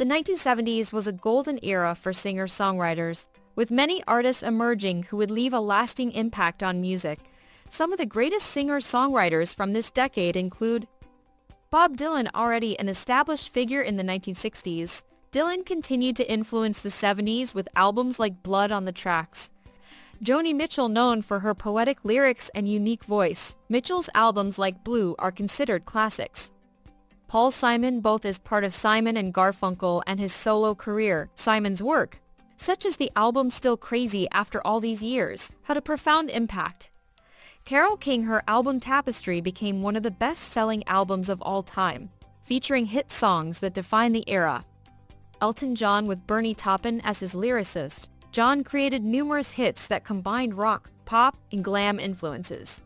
The 1970s was a golden era for singer-songwriters, with many artists emerging who would leave a lasting impact on music. Some of the greatest singer-songwriters from this decade include Bob Dylan already an established figure in the 1960s, Dylan continued to influence the 70s with albums like Blood on the Tracks. Joni Mitchell known for her poetic lyrics and unique voice, Mitchell's albums like Blue are considered classics. Paul Simon both as part of Simon and Garfunkel and his solo career, Simon's work, such as the album Still Crazy after all these years, had a profound impact. Carole King her album Tapestry became one of the best-selling albums of all time, featuring hit songs that define the era, Elton John with Bernie Taupin as his lyricist, John created numerous hits that combined rock, pop, and glam influences.